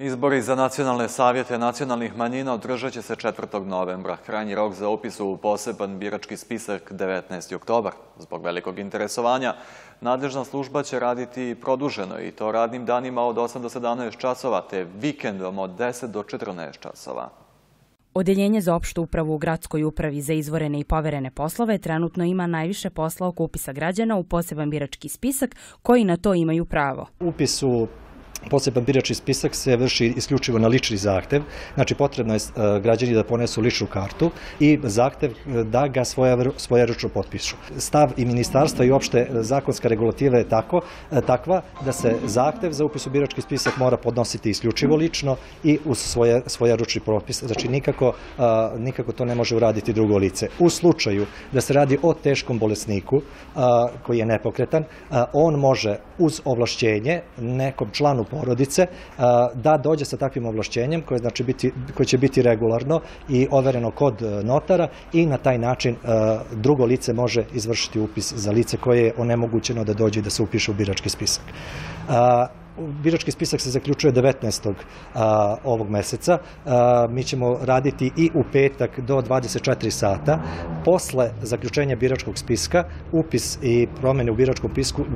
Izbori za nacionalne savjete nacionalnih manjina održat će se 4. novembra. Krajnji rok za upis u poseban birački spisak 19. oktobar. Zbog velikog interesovanja, nadležna služba će raditi produženo i to radnim danima od 8 do 17 časova, te vikendom od 10 do 14 časova. Odeljenje za opštu upravu u Gradskoj upravi za izvorene i poverene poslove trenutno ima najviše posla oko upisa građana u poseban birački spisak koji na to imaju pravo. Upis u Poseban birački spisak se vrši isključivo na lični zahtev, znači potrebno je e, građani da ponesu ličnu kartu i zahtev e, da ga svoja, ručno potpišu. Stav i ministarstva i opšte zakonska regulativa je tako, e, takva da se zahtev za upis u birački spisak mora podnositi isključivo lično i uz svoje, ručni propis. Znači nikako, nikako to ne može uraditi drugo lice. U slučaju da se radi o teškom bolesniku koji je nepokretan, on može uz ovlašćenje nekom članu porodice da dođe sa takvim ovlašćenjem koje, znači biti, koje će biti regularno i overeno kod e, notara i na taj način e, drugo lice može izvršiti upis za lice koje je onemogućeno da dođe i da se upiše u birački spisak birački spisak se zaključuje 19. ovog meseca. Mi ćemo raditi i u petak do 24 sata. Posle zaključenja biračkog spiska, upis i promene u biračkom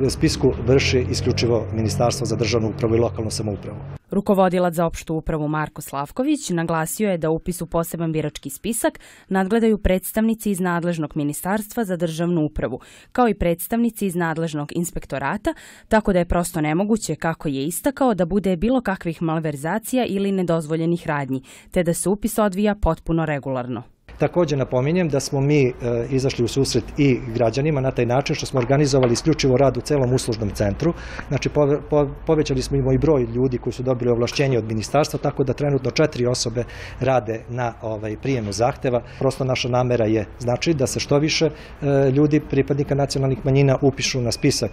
spisku, vrši isključivo Ministarstvo za državnu upravu i lokalnu samoupravu. Rukovodilac za opštu upravu Marko Slavković naglasio je da upis u poseban birački spisak nadgledaju predstavnici iz nadležnog Ministarstva za državnu upravu, kao i predstavnici iz nadležnog inspektorata, tako da je prosto nemoguće, kako je istakao, da bude bilo kakvih malverzacija ili nedozvoljenih radnji, te da se upis odvija potpuno regularno. Takođe napominjem da smo mi e, izašli u susret i građanima na taj način što smo organizovali isključivo rad u celom uslužnom centru. Znači povećali smo i broj ljudi koji su dobili ovlašćenje od ministarstva, tako da trenutno četiri osobe rade na ovaj, prijemu zahteva. Prosto naša namera je znači da se što više e, ljudi pripadnika nacionalnih manjina upišu na spisak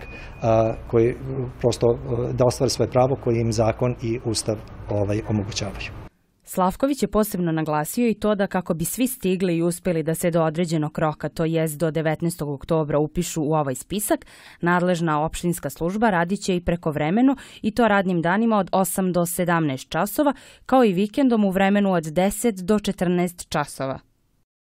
koji prosto e, da ostvare svoje pravo koje im zakon i ustav ovaj, omogućavaju. Slavković je posebno naglasio i to da kako bi svi stigli i uspeli da se do određenog roka, to jest do 19. oktobra, upišu u ovaj spisak, nadležna opštinska služba radit će i preko vremenu i to radnim danima od 8 do 17 časova, kao i vikendom u vremenu od 10 do 14 časova.